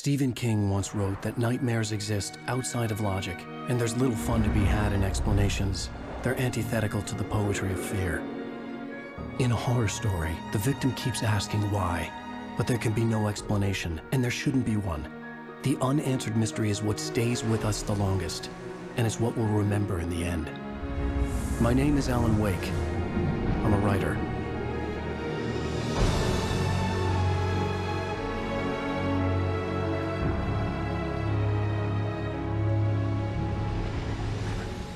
Stephen King once wrote that nightmares exist outside of logic, and there's little fun to be had in explanations. They're antithetical to the poetry of fear. In a horror story, the victim keeps asking why, but there can be no explanation, and there shouldn't be one. The unanswered mystery is what stays with us the longest, and it's what we'll remember in the end. My name is Alan Wake. I'm a writer.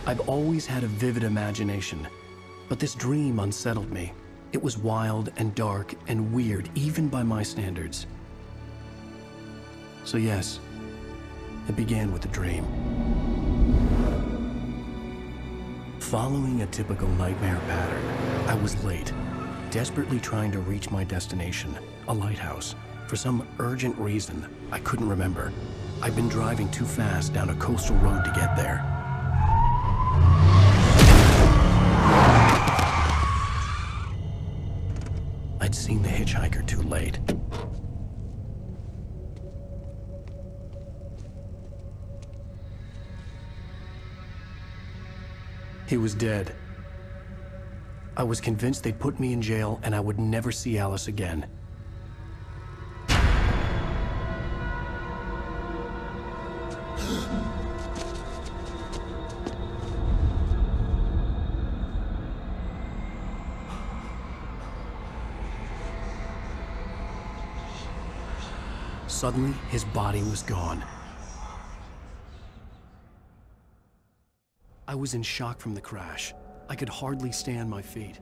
I've always had a vivid imagination, but this dream unsettled me. It was wild and dark and weird, even by my standards. So yes, it began with a dream. Following a typical nightmare pattern, I was late, desperately trying to reach my destination, a lighthouse. For some urgent reason, I couldn't remember. I'd been driving too fast down a coastal road to get there. Late. He was dead. I was convinced they'd put me in jail and I would never see Alice again. Suddenly, his body was gone. I was in shock from the crash. I could hardly stand my feet.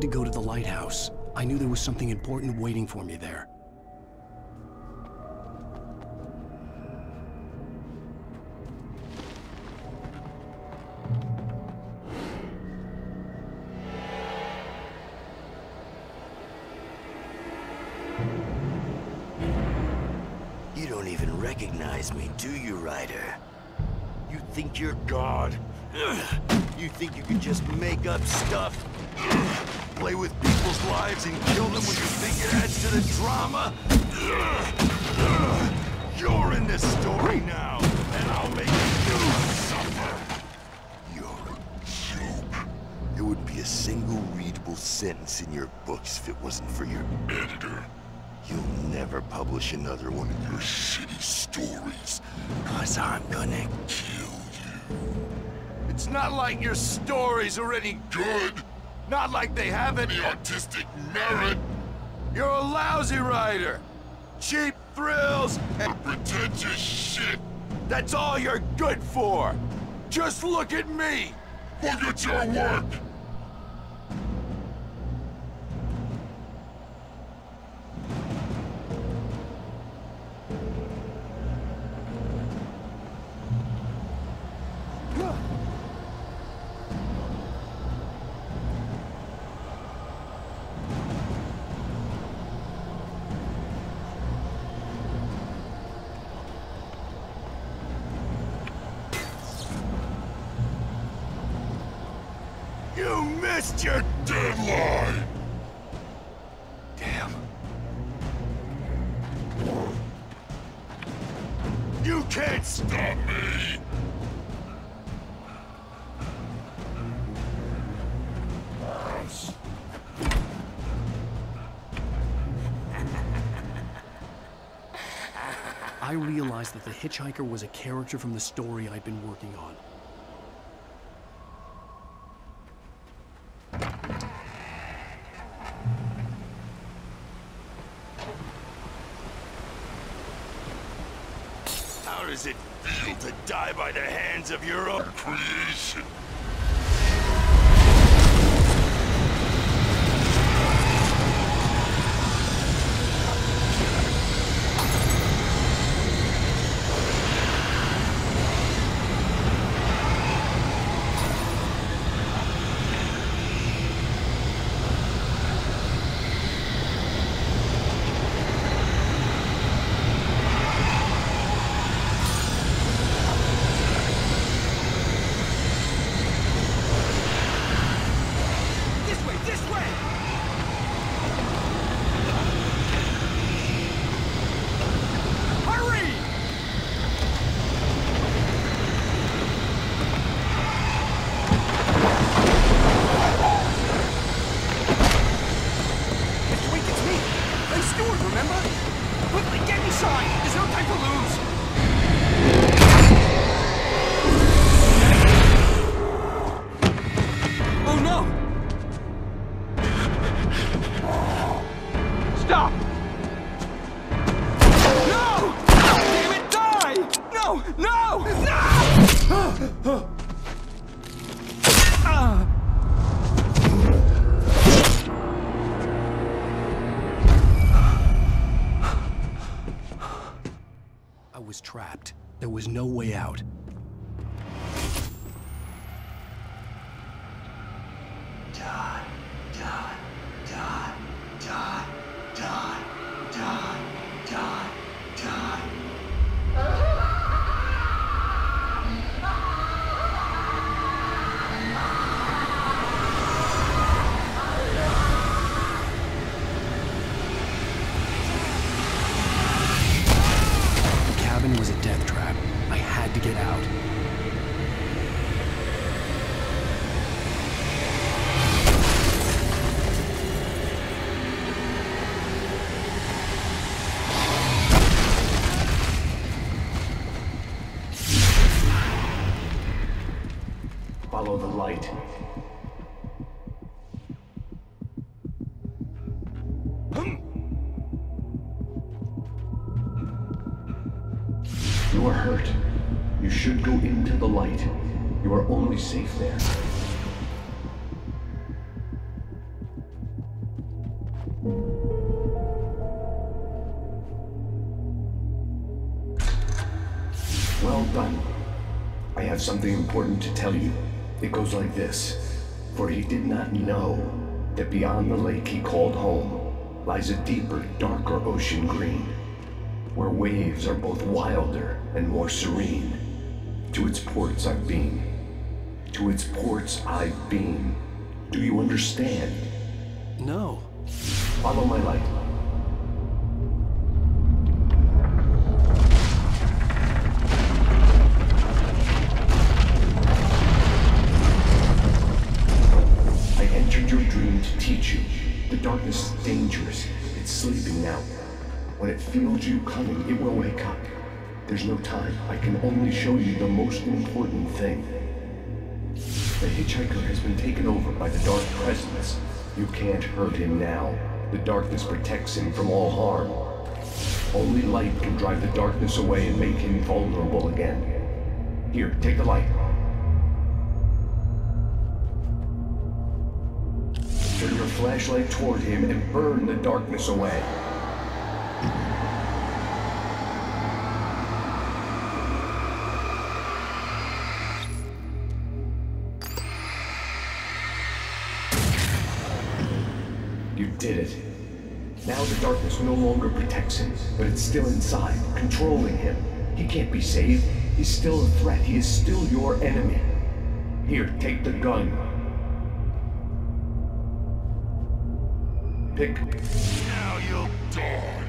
Had to go to the lighthouse. I knew there was something important waiting for me there. You don't even recognize me, do you, Ryder? You think you're God? You think you can just make up stuff? Play with people's lives and kill them when you think it adds to the drama? You're in this story now, and I'll make you suffer. You're a joke. There wouldn't be a single readable sentence in your books if it wasn't for your editor. You'll never publish another one of your shitty stories, cause I'm gonna kill you. It's not like your stories are any good. Not like they have any artistic merit. You're a lousy writer. Cheap thrills and pretentious shit. That's all you're good for. Just look at me. Look at your work. You missed your deadline! Damn. You can't stop me! I realized that the hitchhiker was a character from the story I'd been working on. Howdy does it feel to die by the hands of your was no way out. Have something important to tell you. It goes like this. For he did not know that beyond the lake he called home lies a deeper, darker ocean green, where waves are both wilder and more serene. To its ports I've been. To its ports I've been. Do you understand? No. Follow my light. To teach you. The darkness is dangerous. It's sleeping now. When it feels you coming, it will wake up. There's no time. I can only show you the most important thing. The hitchhiker has been taken over by the dark presence. You can't hurt him now. The darkness protects him from all harm. Only light can drive the darkness away and make him vulnerable again. Here, take the light. Flashlight toward him and burn the darkness away. You did it. Now the darkness no longer protects him, but it's still inside, controlling him. He can't be saved. He's still a threat. He is still your enemy. Here, take the gun. Pick. Now you'll die.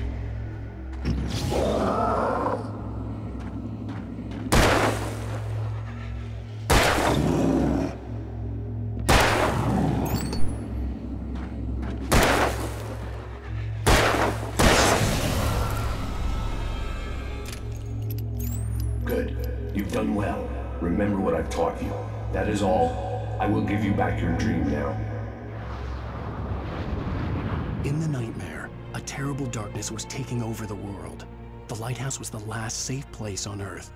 Good. You've done well. Remember what I've taught you. That is all. I will give you back your dream now. In the nightmare, a terrible darkness was taking over the world. The lighthouse was the last safe place on Earth.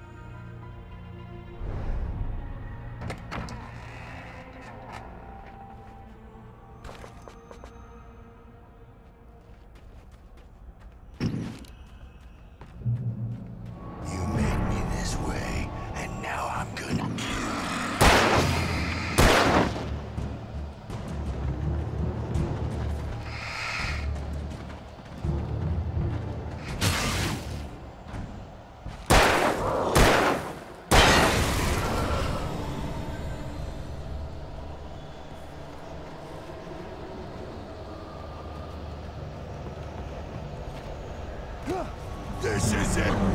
This isn't weak!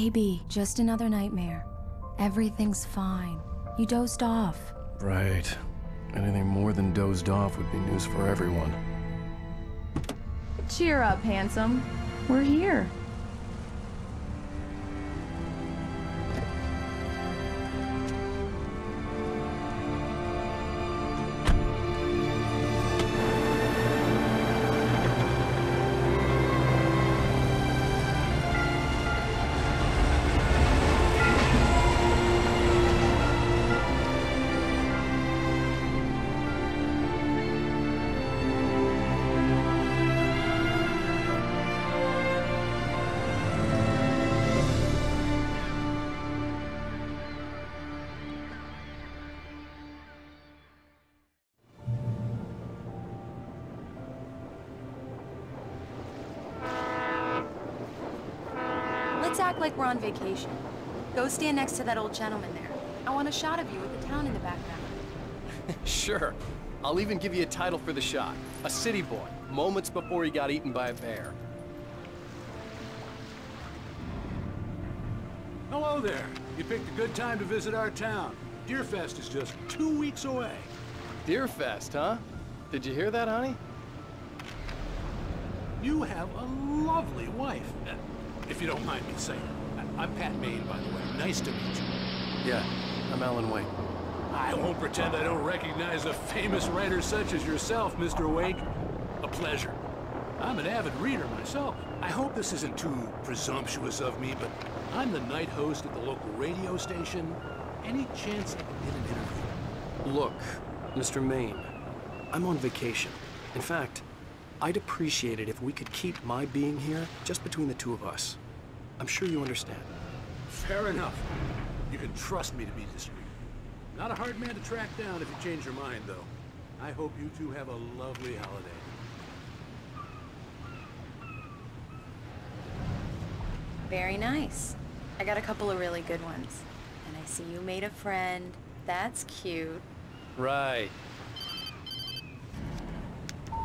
Baby. Just another nightmare. Everything's fine. You dozed off. Right. Anything more than dozed off would be news for everyone. Cheer up, handsome. We're here. Like we're on vacation. Go stand next to that old gentleman there. I want a shot of you with the town in the background. Sure. I'll even give you a title for the shot. A city boy, moments before he got eaten by a bear. Hello there. You picked a good time to visit our town. Deerfest is just two weeks away. Deerfest, huh? Did you hear that, honey? You have a lovely wife. If you don't mind me saying. I- I'm Pat Maine, by the way. Nice to meet you. Yeah, I'm Alan Wake. I won't pretend I don't recognize a famous writer such as yourself, Mr. Wake. A pleasure. I'm an avid reader myself. I hope this isn't too presumptuous of me, but I'm the night host at the local radio station. Any chance I can get an interview? Look, Mr. Maine, I'm on vacation. In fact, I'd appreciate it if we could keep my being here just between the two of us. I'm sure you understand. Fair enough. You can trust me to be discreet. Not a hard man to track down if you change your mind, though. I hope you two have a lovely holiday. Very nice. I got a couple of really good ones. And I see you made a friend. That's cute. Right.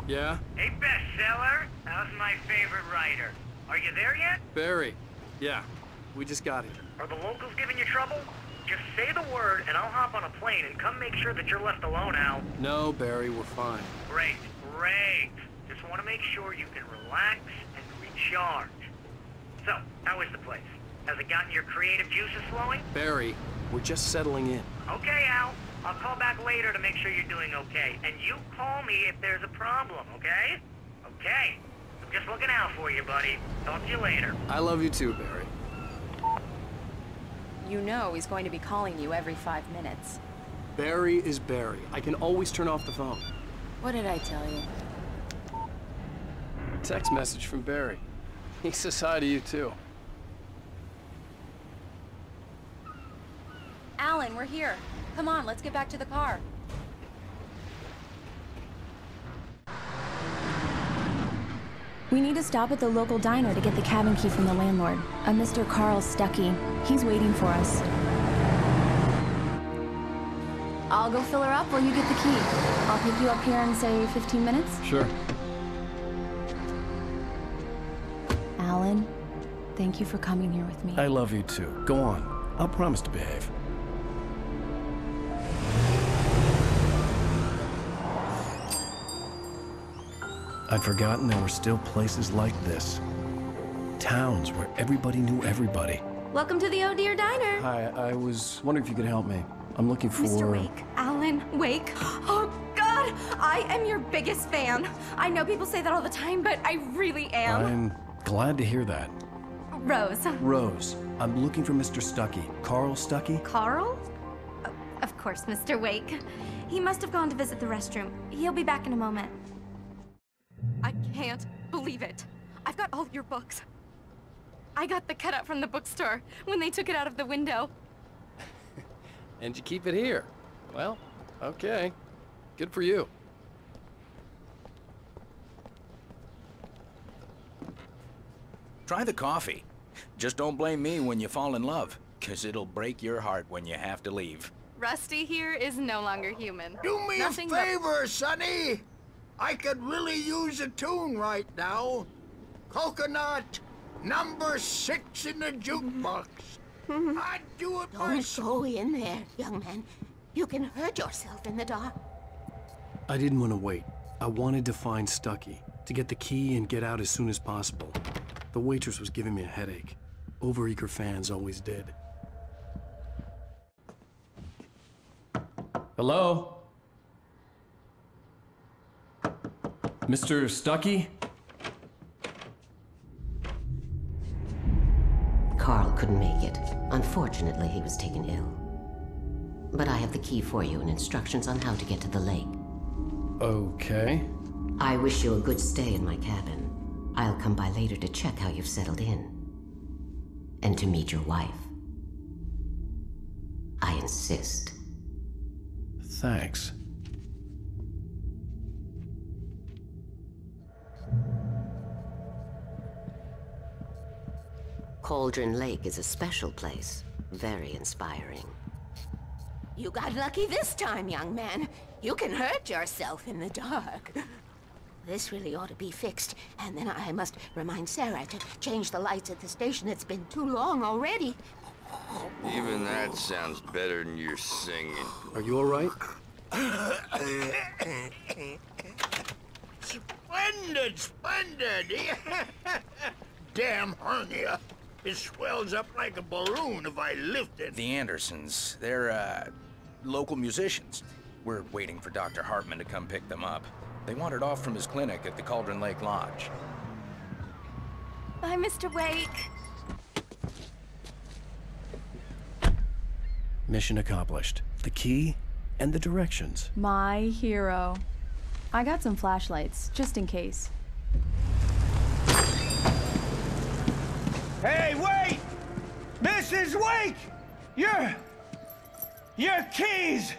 Yeah? Hey, bestseller. How's my favorite writer? Are you there yet? Barry. Yeah, we just got here. Are the locals giving you trouble? Just say the word, and I'll hop on a plane and come make sure that you're left alone, Al. No, Barry, we're fine. Great, great. Just want to make sure you can relax and recharge. So, how is the place? Has it gotten your creative juices flowing? Barry, we're just settling in. Okay, Al. I'll call back later to make sure you're doing okay. And you call me if there's a problem, okay? Okay. I'm just looking out for you, buddy. Talk to you later. I love you too, Barry. You know he's going to be calling you every five minutes. Barry is Barry. I can always turn off the phone. What did I tell you? Text message from Barry. He says hi to you too. Alan, we're here. Come on, let's get back to the car. We need to stop at the local diner to get the cabin key from the landlord, a Mr. Carl Stucky. He's waiting for us. I'll go fill her up while you get the key. I'll pick you up here in, say, 15 minutes. Sure. Alan, thank you for coming here with me. I love you too. Go on. I'll promise to behave. I'd forgotten there were still places like this. Towns where everybody knew everybody. Welcome to the Oh Deer Diner. Hi, I was wondering if you could help me. I'm looking for... Mr. Wake. Alan Wake. Oh, God! I am your biggest fan. I know people say that all the time, but I really am. I'm glad to hear that. Rose. Rose, I'm looking for Mr. Stucky. Carl Stucky? Carl? Of course, Mr. Wake. He must have gone to visit the restroom. He'll be back in a moment. I can't believe it. I've got all your books. I got the cutout from the bookstore when they took it out of the window. And you keep it here. Well, okay. Good for you. Try the coffee. Just don't blame me when you fall in love, because it'll break your heart when you have to leave. Rusty here is no longer human. Do me Nothing a favor, Sonny. I could really use a tune right now. Coconut, number six in the jukebox. Mm-hmm. I'd do it Don't myself. go in there, young man. You can hurt yourself in the dark. I didn't want to wait. I wanted to find Stucky, to get the key and get out as soon as possible. The waitress was giving me a headache. Overeager fans always did. Hello? Mr. Stucky? Carl couldn't make it. Unfortunately, he was taken ill. But I have the key for you and instructions on how to get to the lake. Okay. I wish you a good stay in my cabin. I'll come by later to check how you've settled in. And to meet your wife. I insist. Thanks. Cauldron Lake is a special place. Very inspiring. You got lucky this time, young man. You can hurt yourself in the dark. This really ought to be fixed, and then I must remind Sarah to change the lights at the station. It's been too long already. Even that sounds better than your singing. Are you all right? Splendid, splendid! Damn hernia. It swells up like a balloon if I lift it. The Andersons, they're, uh, local musicians. We're waiting for Dr. Hartman to come pick them up. They wandered off from his clinic at the Cauldron Lake Lodge. Bye, Mr. Wake. Mission accomplished. The key and the directions. My hero. I got some flashlights, just in case. Hey, wait! Mrs. Wake! Your... Your keys!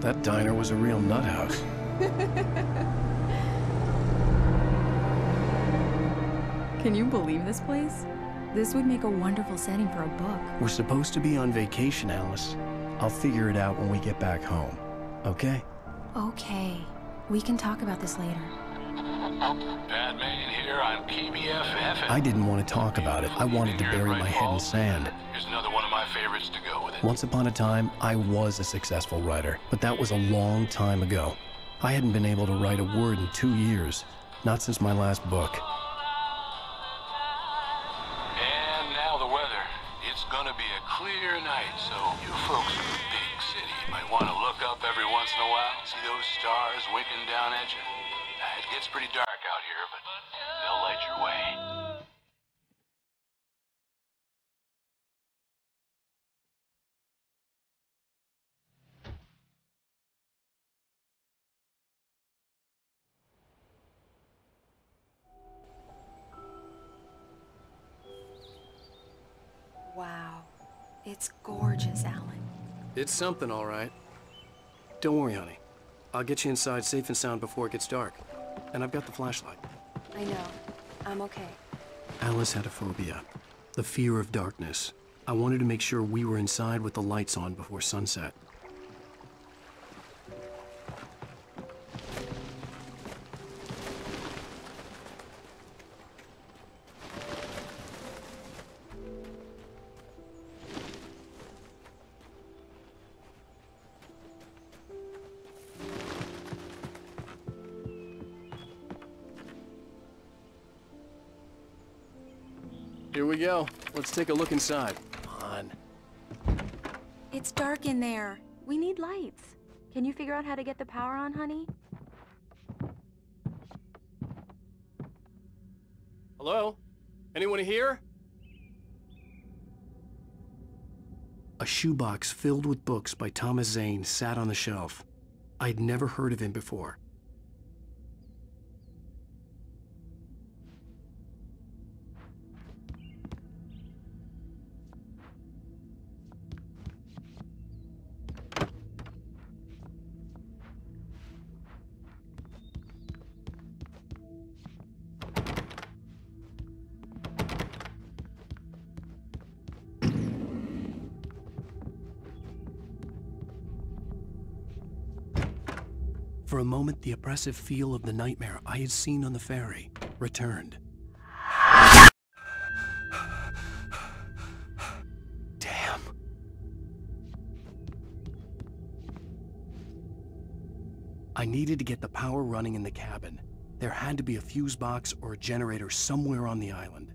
That diner was a real nut house. Can you believe this place? This would make a wonderful setting for a book. We're supposed to be on vacation, Alice. I'll figure it out when we get back home. Okay? Okay. We can talk about this later. I didn't want to talk about it. I wanted to bury my head in sand. Here's another one of my favorites to go with it. Once upon a time, I was a successful writer, but that was a long time ago. I hadn't been able to write a word in two years, not since my last book. And now the weather. It's gonna be a clear night, so you folks in the big city might want to look up every once in a while, see those stars winking down at you. It gets pretty dark It's something, all right. Don't worry, honey. I'll get you inside safe and sound before it gets dark. And I've got the flashlight. I know. I'm okay. Alice had a phobia. The fear of darkness. I wanted to make sure we were inside with the lights on before sunset. Let's take a look inside. Come on. It's dark in there. We need lights. Can you figure out how to get the power on, honey? Hello? Anyone here? A shoebox filled with books by Thomas Zane sat on the shelf. I'd never heard of him before. For a moment, the oppressive feel of the nightmare I had seen on the ferry returned. Damn. I needed to get the power running in the cabin. There had to be a fuse box or a generator somewhere on the island.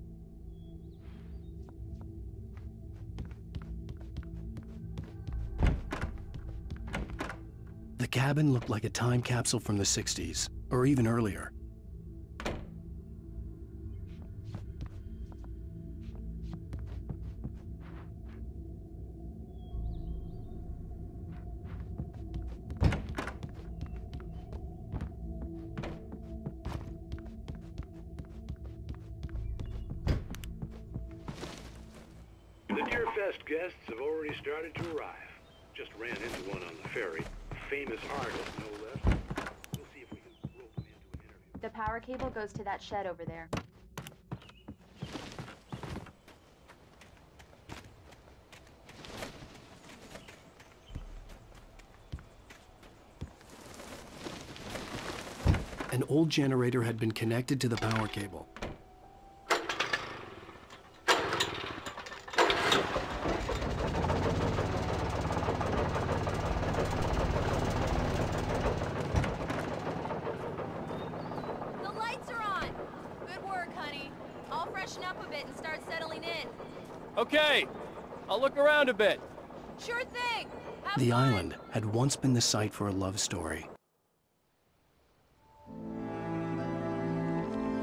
The cabin looked like a time capsule from the 60s, or even earlier. Goes to that shed over there. An old generator had been connected to the power cable. The lights are on! Good work, honey. I'll freshen up a bit and start settling in. Okay, I'll look around a bit. Sure thing! Have The fun. island had once been the site for a love story.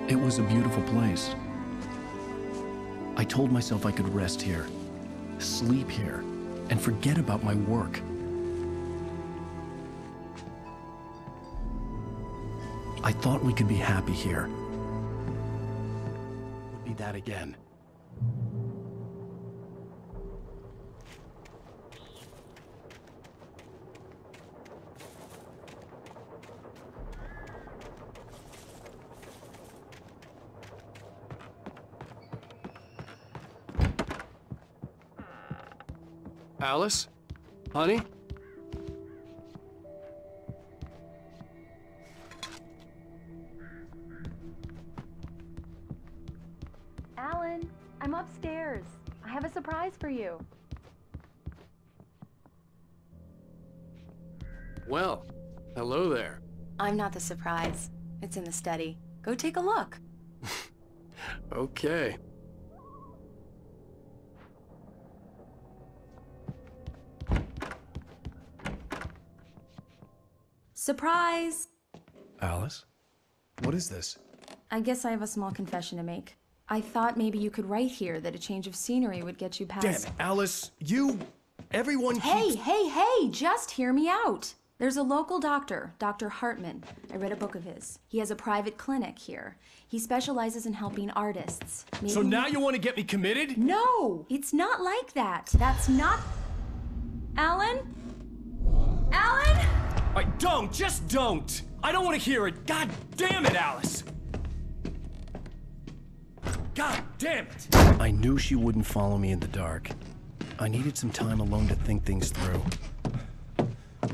It was a beautiful place. I told myself I could rest here, sleep here, and forget about my work. I thought we could be happy here. Would be that again. Alice? Honey? Alan, I'm upstairs. I have a surprise for you. Well, hello there. I'm not the surprise. It's in the study. Go take a look. Okay. Surprise! Alice? What is this? I guess I have a small confession to make. I thought maybe you could write here that a change of scenery would get you past. Damn it, Alice! You. Everyone Hey, keeps- hey, hey! Just hear me out. There's a local doctor, Dr. Hartman. I read a book of his. He has a private clinic here. He specializes in helping artists. So now you want to get me committed? No, it's not like that. That's not. Alan? Alan? I don't, just don't. I don't want to hear it. God damn it, Alice. God damn it. I knew she wouldn't follow me in the dark. I needed some time alone to think things through.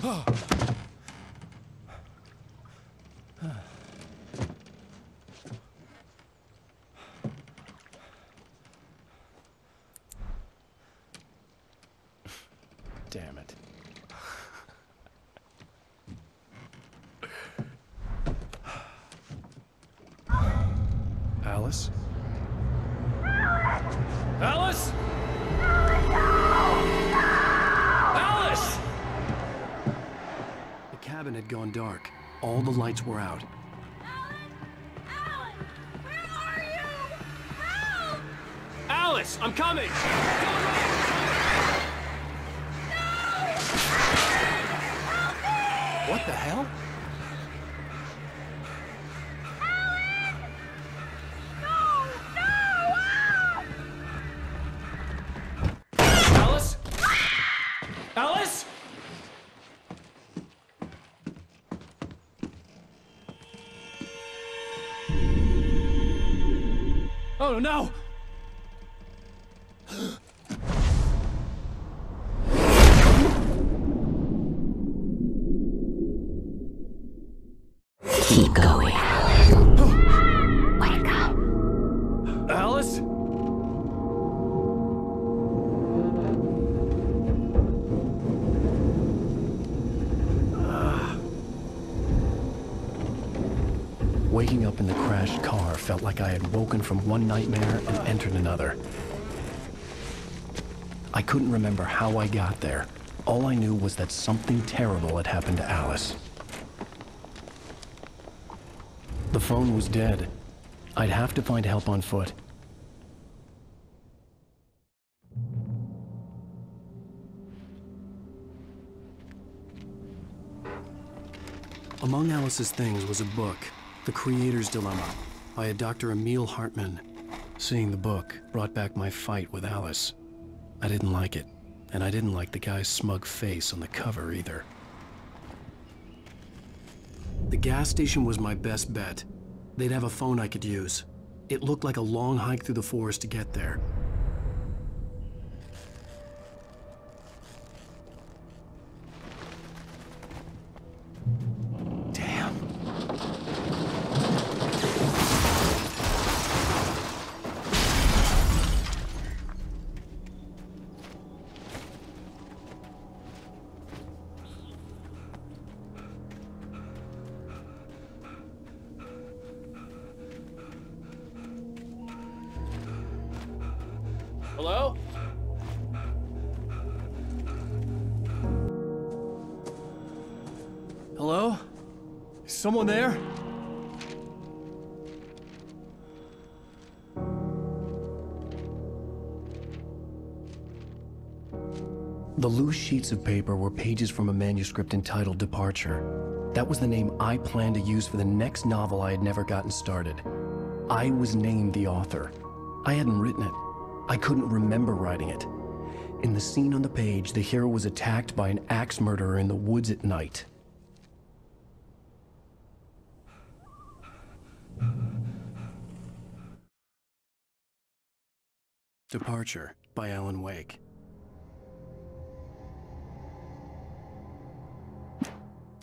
gone dark. All the lights were out. Alice, I'm coming. What the hell? No! From one nightmare and entered another. I couldn't remember how I got there. All I knew was that something terrible had happened to Alice. The phone was dead. I'd have to find help on foot. Among Alice's things was a book, The Creator's Dilemma, by a Dr. Emil Hartman. Seeing the book brought back my fight with Alice. I didn't like it, and I didn't like the guy's smug face on the cover either. The gas station was my best bet. They'd have a phone I could use. It looked like a long hike through the forest to get there. Someone there? The loose sheets of paper were pages from a manuscript entitled Departure. That was the name I planned to use for the next novel I had never gotten started. I was named the author. I hadn't written it. I couldn't remember writing it. In the scene on the page, the hero was attacked by an axe murderer in the woods at night. Departure by Alan Wake.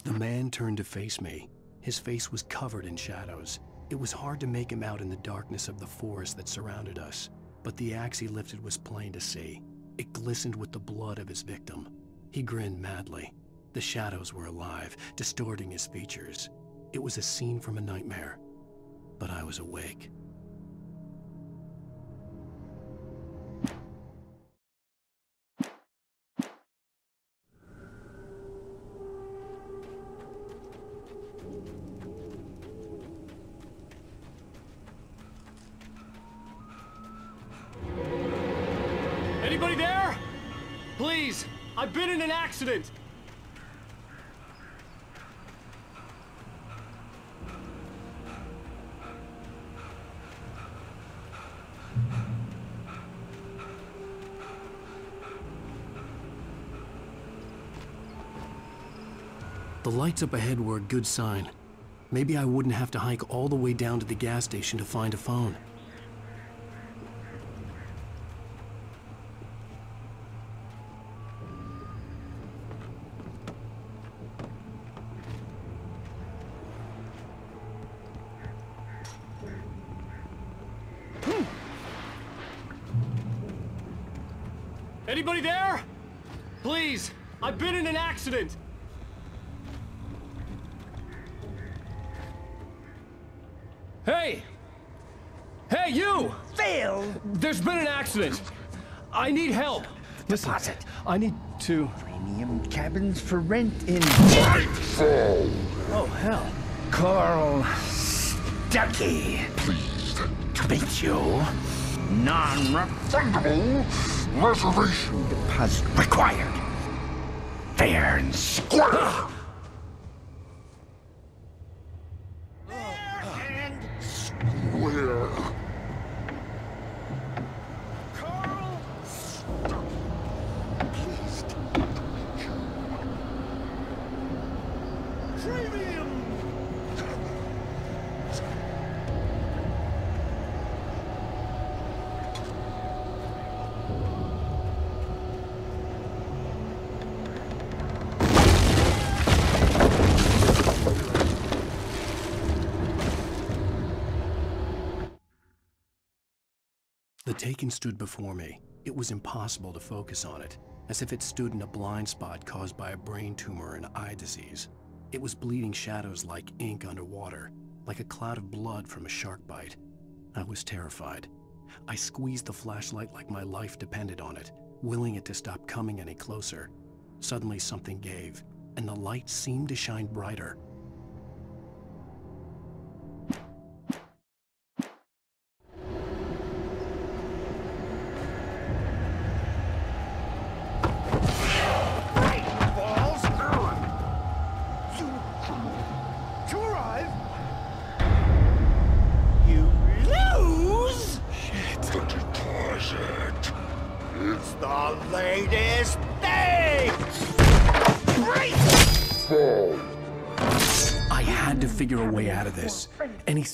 The man turned to face me. His face was covered in shadows. It was hard to make him out in the darkness of the forest that surrounded us, but the axe he lifted was plain to see. It glistened with the blood of his victim. He grinned madly. The shadows were alive, distorting his features. It was a scene from a nightmare, but I was awake. Accident. The lights up ahead were a good sign. Maybe I wouldn't have to hike all the way down to the gas station to find a phone. I need to. Premium cabins for rent in Nightfall! Oh, hell. Carl Stucky. Pleased to meet you. Non-refundable reservation deposit required. Fair and square. Square. Taken stood before me. It was impossible to focus on it, as if it stood in a blind spot caused by a brain tumor and eye disease. It was bleeding shadows like ink underwater, like a cloud of blood from a shark bite. I was terrified. I squeezed the flashlight like my life depended on it, willing it to stop coming any closer. Suddenly something gave, and the light seemed to shine brighter.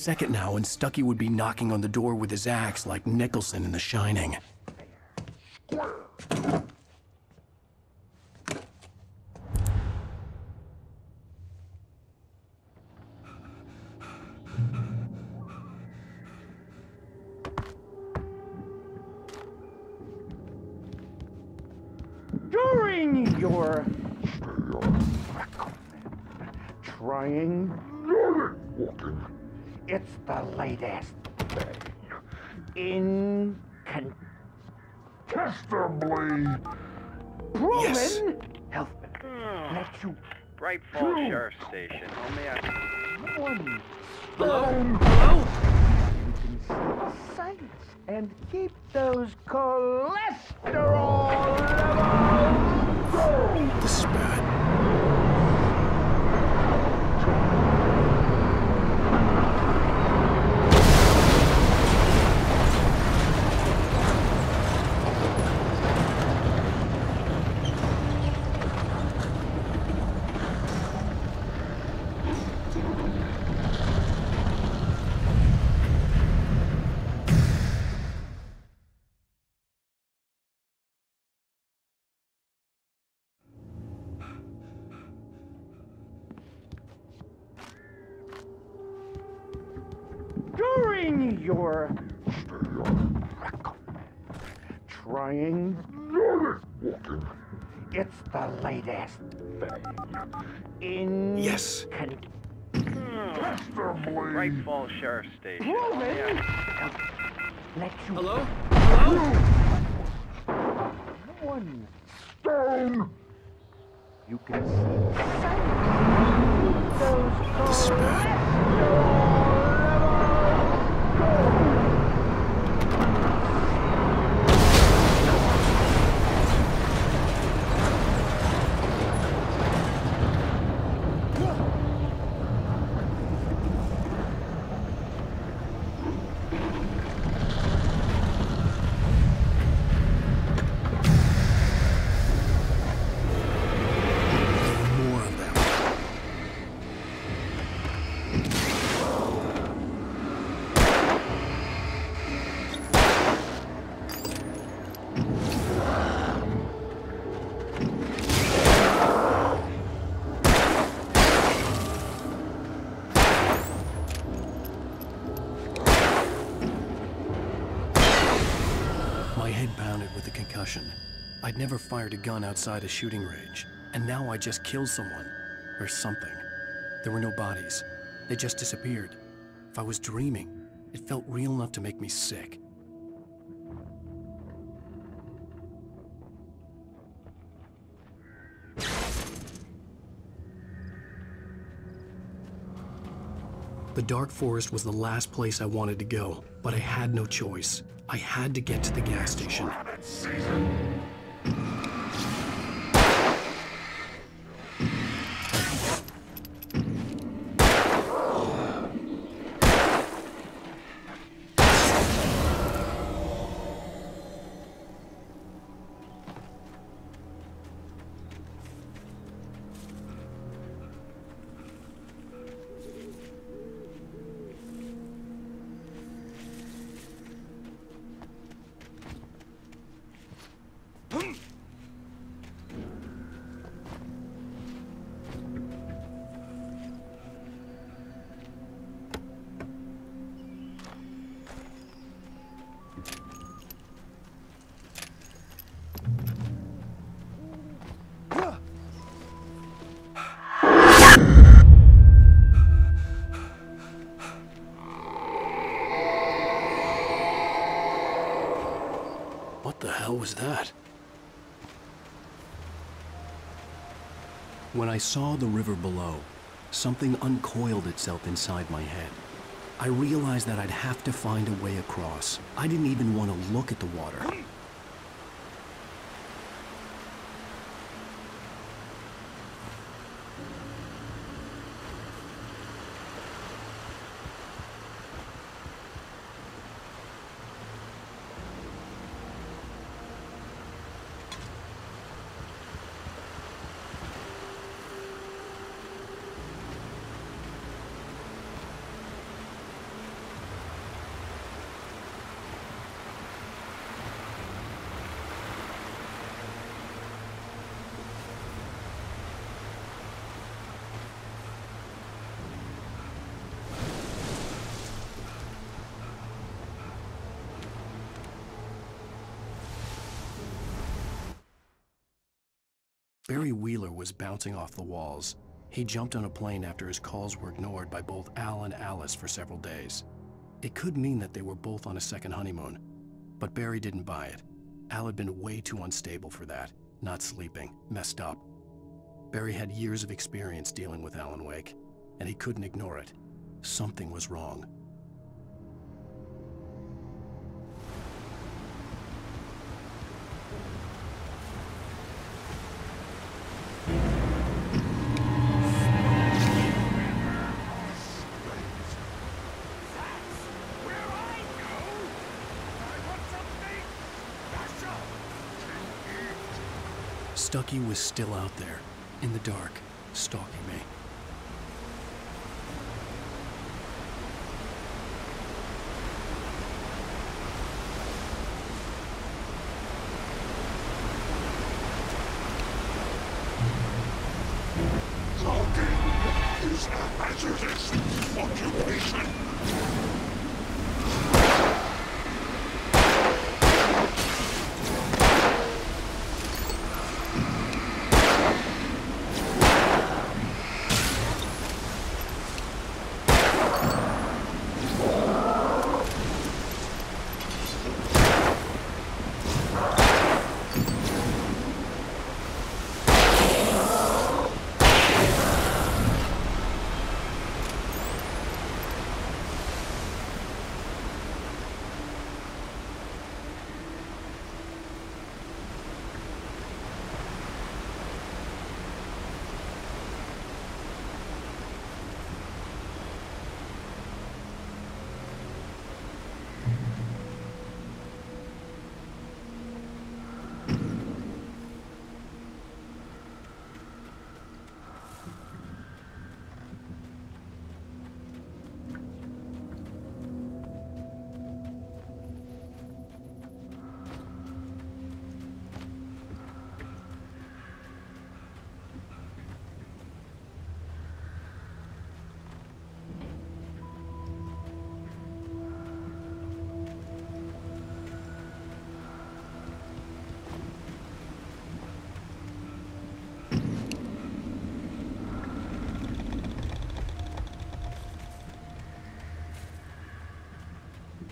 Second now, and Stucky would be knocking on the door with his axe like Nicholson in The Shining. The latest thing. Incontestably proven. Yes. Elfman, hmm. let you Bright Falls True. Sheriff Station. Oh, Only I... one. Hello? Hello? You can see sights and keep those cholesterol levels. The spat. During your trying it's the latest thing. In Yes. Incontestably Bright Falls Sheriff Station. Only proven. I... Let you Hello? one stone. You can see sights. Those cholesterol never fired a gun outside a shooting range, and now I just killed someone. Or something. There were no bodies. They just disappeared. If I was dreaming, it felt real enough to make me sick. The Dark Forest was the last place I wanted to go, but I had no choice. I had to get to the gas station. The hell was that? When I saw the river below, something uncoiled itself inside my head. I realized that I'd have to find a way across. I didn't even want to look at the water. Wheeler was bouncing off the walls. He jumped on a plane after his calls were ignored by both Al and Alice for several days. It could mean that they were both on a second honeymoon, but Barry didn't buy it. Al had been way too unstable for that, not sleeping, messed up. Barry had years of experience dealing with Alan Wake, and he couldn't ignore it. Something was wrong. Stucky was still out there, in the dark, stalking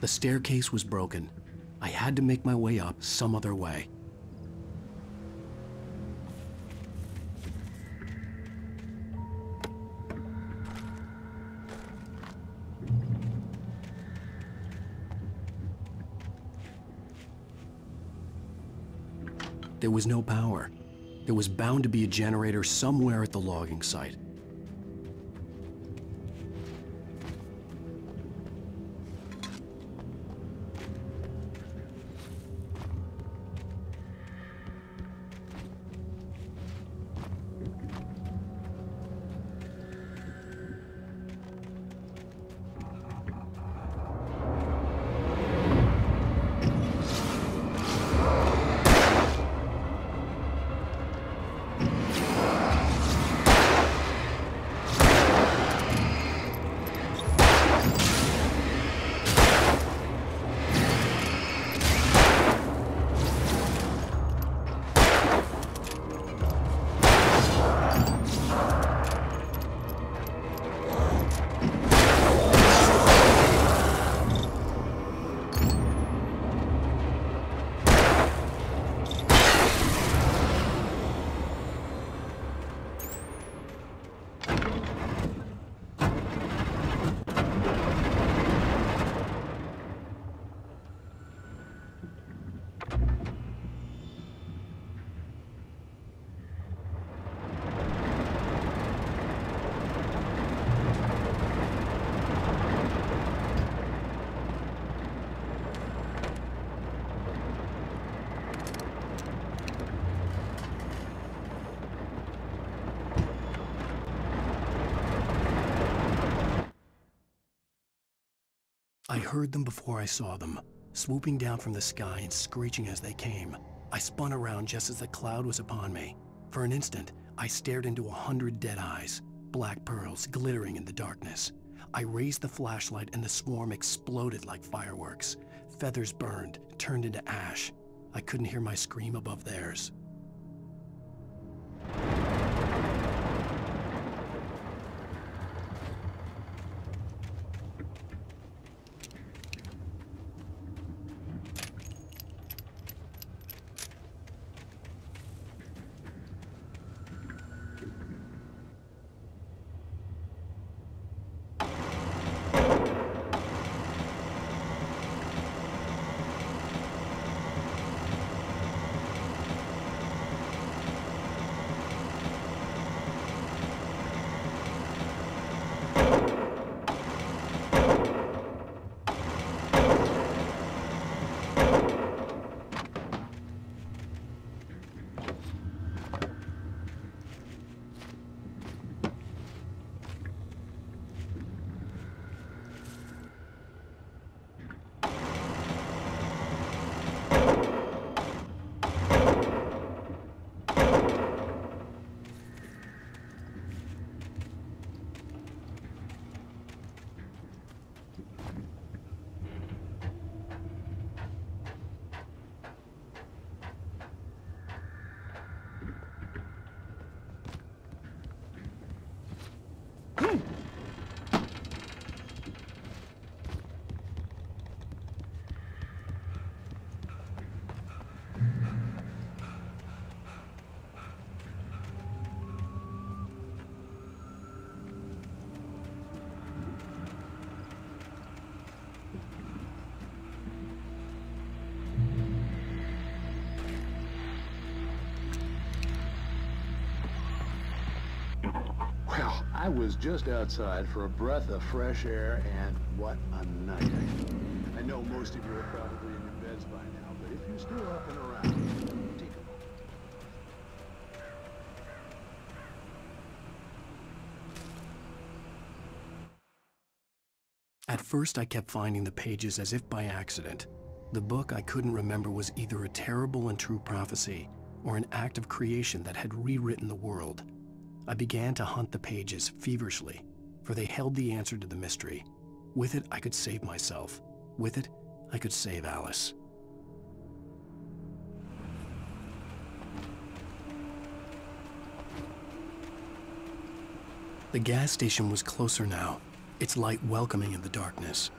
The staircase was broken. I had to make my way up some other way. There was no power. There was bound to be a generator somewhere at the logging site. I heard them before I saw them, swooping down from the sky and screeching as they came. I spun around just as the cloud was upon me. For an instant, I stared into a hundred dead eyes, black pearls glittering in the darkness. I raised the flashlight and the swarm exploded like fireworks. Feathers burned, turned into ash. I couldn't hear my scream above theirs. I was just outside for a breath of fresh air, and what a night. I know most of you are probably in your beds by now, but if you're still up and around, take a At first, I kept finding the pages as if by accident. The book I couldn't remember was either a terrible and true prophecy or an act of creation that had rewritten the world. I began to hunt the pages feverishly, for they held the answer to the mystery. With it, I could save myself. With it, I could save Alice. The gas station was closer now, its light welcoming in the darkness.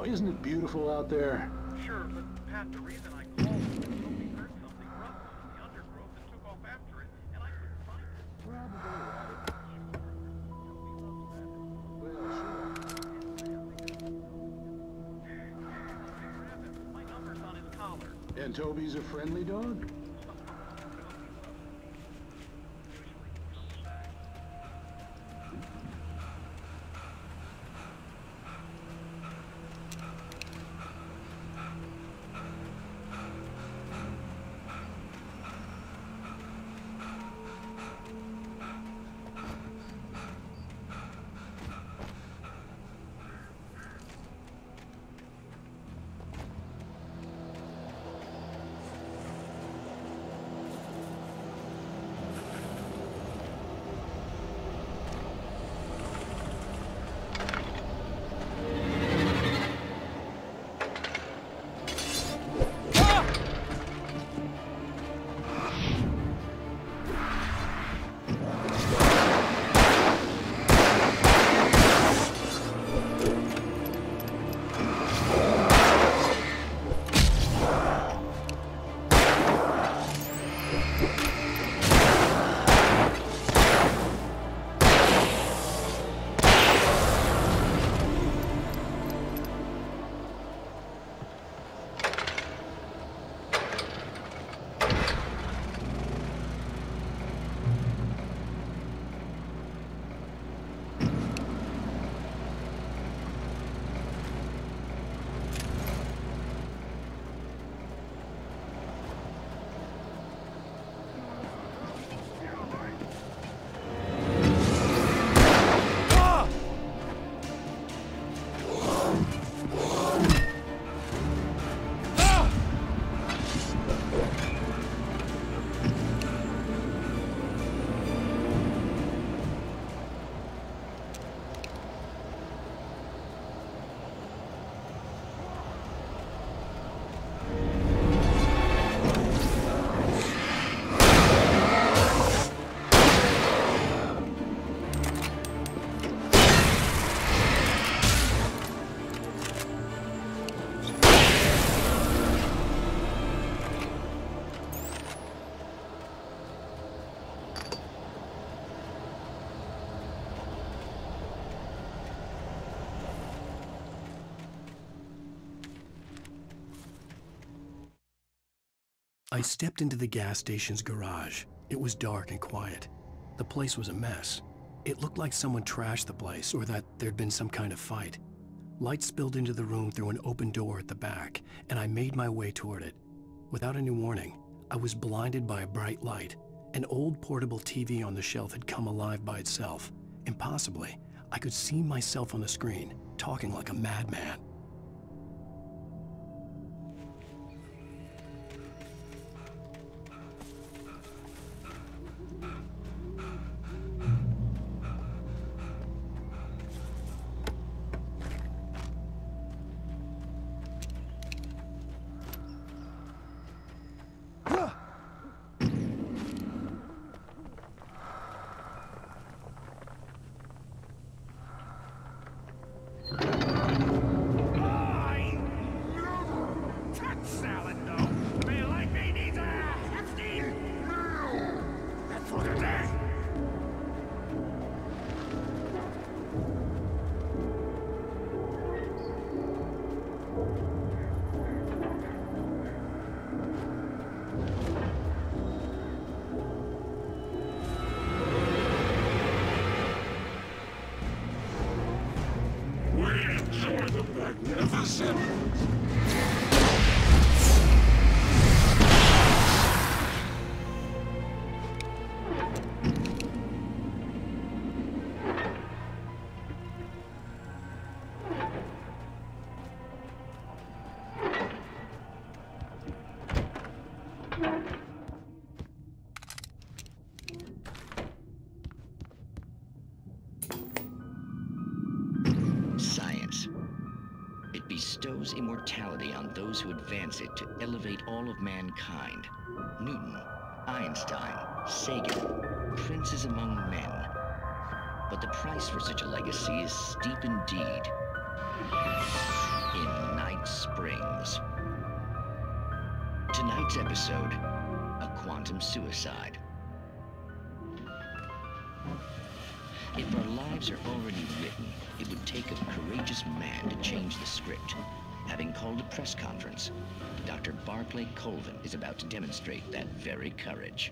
Oh, isn't it beautiful out there? Sure, but Pat, the reason I called was Toby heard something ruffled in the undergrowth and took off after it, and I couldn't find it. On. And Toby's a friendly dog? I stepped into the gas station's garage. It was dark and quiet. The place was a mess. It looked like someone trashed the place or that there'd been some kind of fight. Light spilled into the room through an open door at the back, and I made my way toward it. Without any warning, I was blinded by a bright light. An old portable TV on the shelf had come alive by itself. Impossibly, I could see myself on the screen, talking like a madman. Mankind. Newton, Einstein, Sagan, princes among men. But the price for such a legacy is steep indeed. In Night Springs. Tonight's episode, A Quantum Suicide. If our lives are already written, it would take a courageous man to change the script. Having called a press conference, Dr. Barclay Colvin is about to demonstrate that very courage.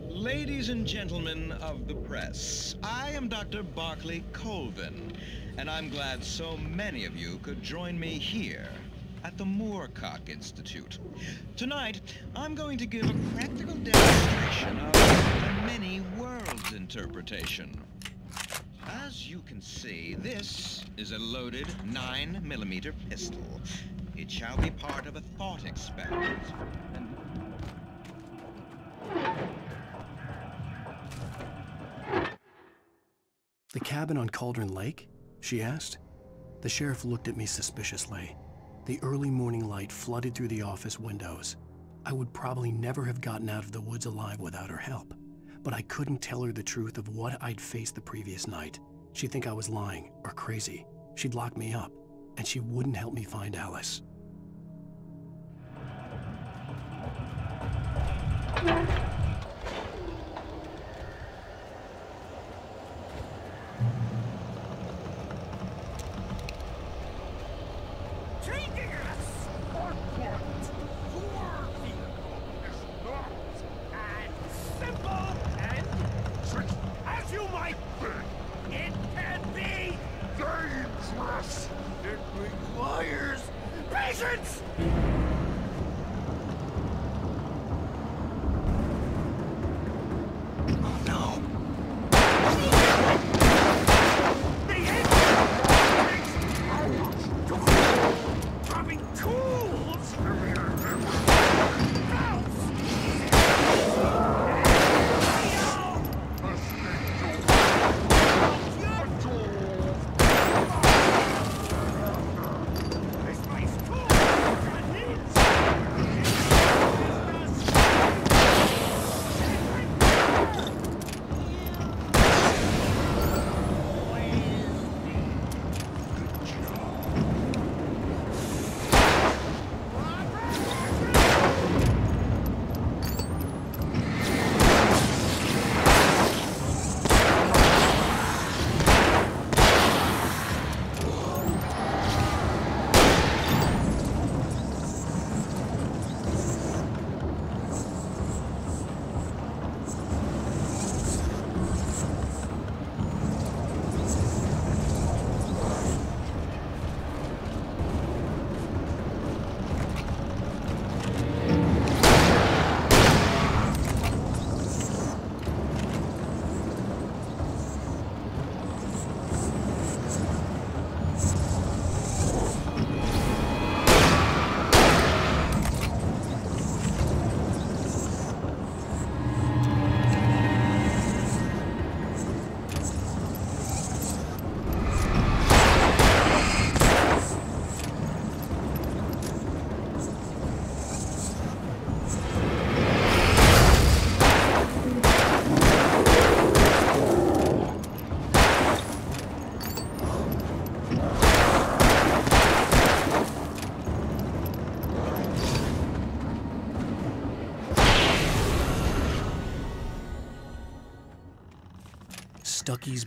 Ladies and gentlemen of the press, I am Dr. Barclay Colvin, and I'm glad so many of you could join me here at the Moorcock Institute. Tonight, I'm going to give a practical demonstration of the many worlds interpretation. As you can see, this is a loaded 9mm pistol. It shall be part of a thought experiment. The cabin on Cauldron Lake? She asked. The sheriff looked at me suspiciously. The early morning light flooded through the office windows. I would probably never have gotten out of the woods alive without her help. But I couldn't tell her the truth of what I'd faced the previous night. She'd think I was lying or crazy. She'd lock me up, and she wouldn't help me find Alice.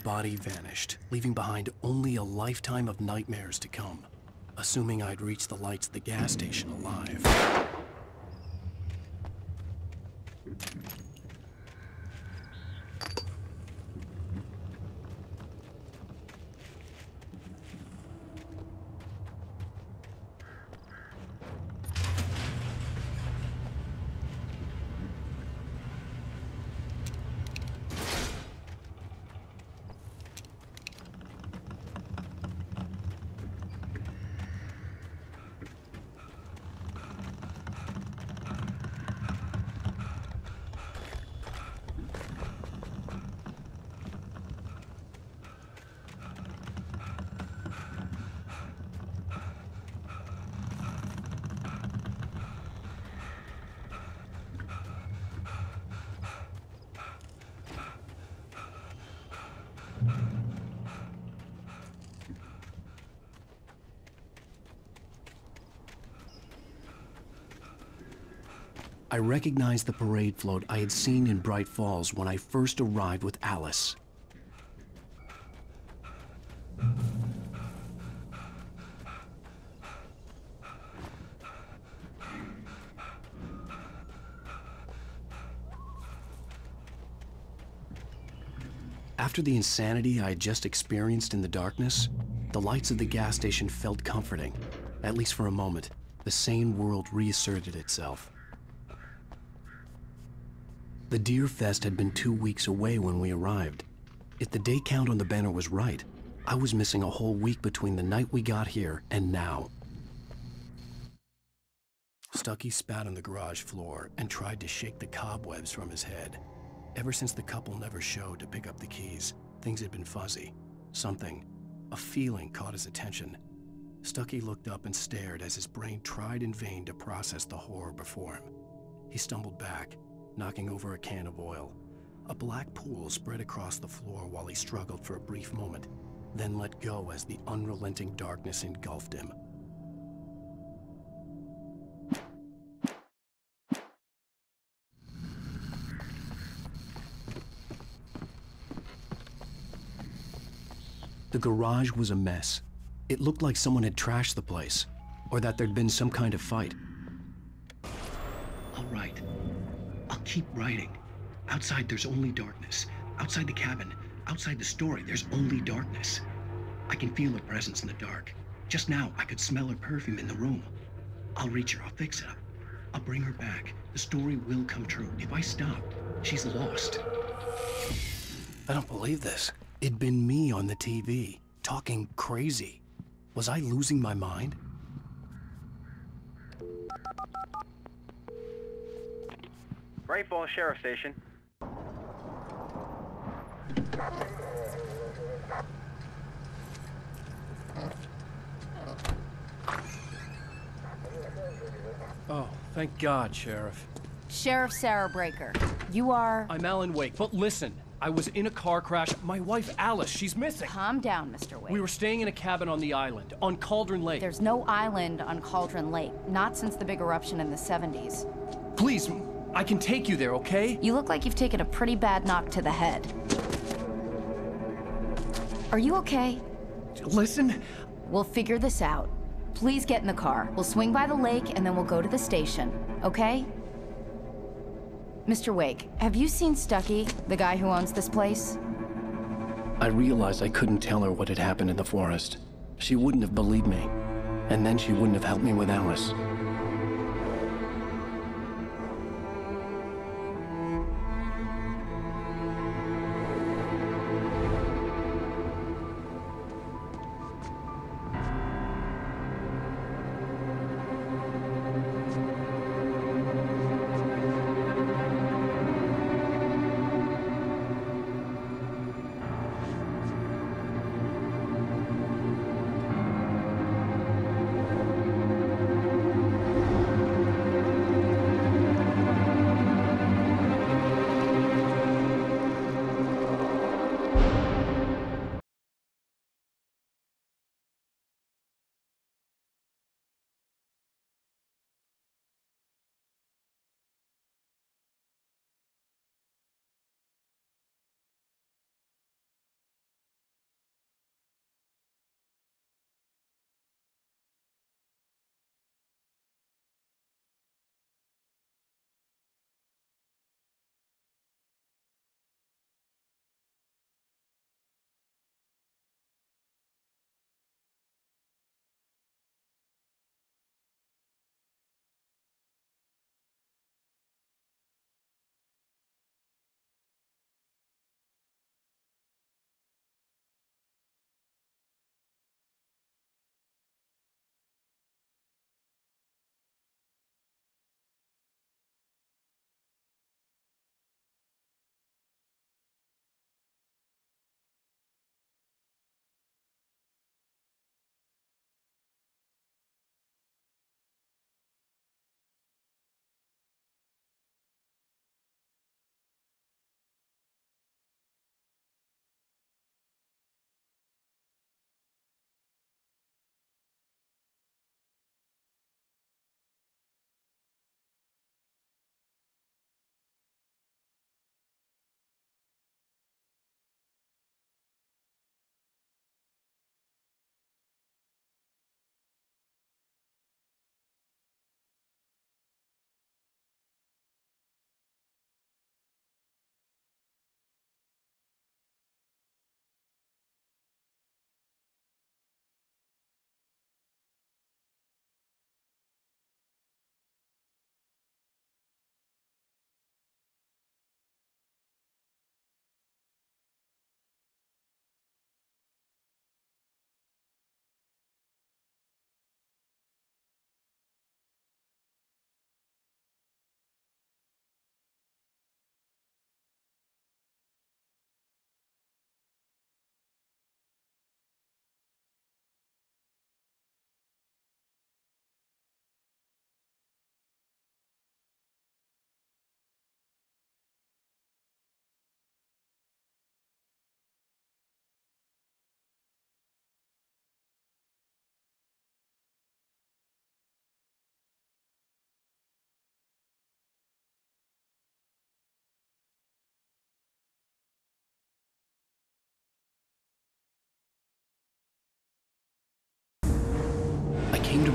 Body vanished, leaving behind only a lifetime of nightmares to come. Assuming I'd reach the lights at the gas station alive. I recognized the parade float I had seen in Bright Falls when I first arrived with Alice. After the insanity I had just experienced in the darkness, the lights of the gas station felt comforting. At least for a moment, the sane world reasserted itself. The Deer Fest had been two weeks away when we arrived. If the day count on the banner was right, I was missing a whole week between the night we got here and now. Stucky spat on the garage floor and tried to shake the cobwebs from his head. Ever since the couple never showed to pick up the keys, things had been fuzzy. Something, a feeling caught his attention. Stucky looked up and stared as his brain tried in vain to process the horror before him. He stumbled back, knocking over a can of oil. A black pool spread across the floor while he struggled for a brief moment, then let go as the unrelenting darkness engulfed him. The garage was a mess. It looked like someone had trashed the place, or that there'd been some kind of fight. All right. I'll keep writing. Outside, there's only darkness. Outside the cabin, outside the story, there's only darkness. I can feel her presence in the dark. Just now, I could smell her perfume in the room. I'll reach her. I'll fix it up. I'll bring her back. The story will come true. If I stop, she's lost. I don't believe this. It'd been me on the TV, talking crazy. Was I losing my mind? Bright Falls Sheriff Station. Oh, thank God, Sheriff. Sheriff Sarah Breaker. You are. I'm Alan Wake, but listen. I was in a car crash. My wife, Alice, she's missing. Calm down, Mr. Wake. We were staying in a cabin on the island, on Cauldron Lake. There's no island on Cauldron Lake, not since the big eruption in the 70s. Please, I can take you there, okay? You look like you've taken a pretty bad knock to the head. Are you okay? Listen. We'll figure this out. Please get in the car. We'll swing by the lake and then we'll go to the station, okay? Mr. Wake, have you seen Stucky, the guy who owns this place? I realized I couldn't tell her what had happened in the forest. She wouldn't have believed me. And then she wouldn't have helped me with Alice.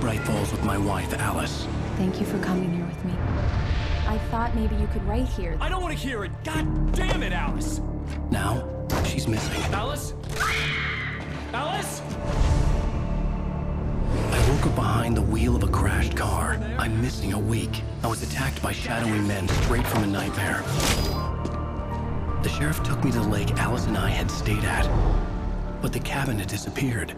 Bright Falls with my wife, Alice. Thank you for coming here with me. I thought maybe you could write here. I don't want to hear it. God damn it, Alice. Now, she's missing. Alice? Alice? I woke up behind the wheel of a crashed car. I'm missing a week. I was attacked by shadowy men straight from a nightmare. The sheriff took me to the lake Alice and I had stayed at, but the cabin had disappeared.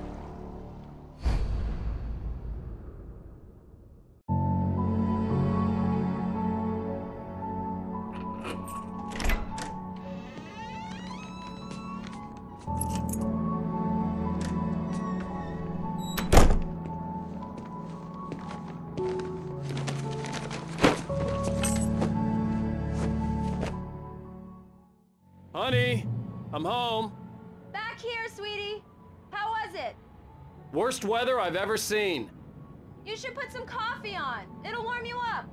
Worst weather I've ever seen. You should put some coffee on. It'll warm you up.